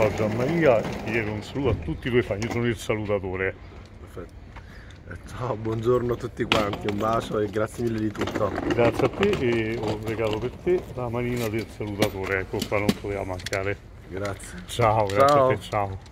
ciao Gianmaria, chiedo un saluto a tutti i tuoi fan, io sono il salutatore. Perfetto. Eh, ciao, buongiorno a tutti quanti, un bacio e grazie mille di tutto. Grazie a te e ho un regalo per te, la manina del salutatore, ecco qua non poteva mancare. Grazie. Ciao, grazie Ciao. a te, ciao.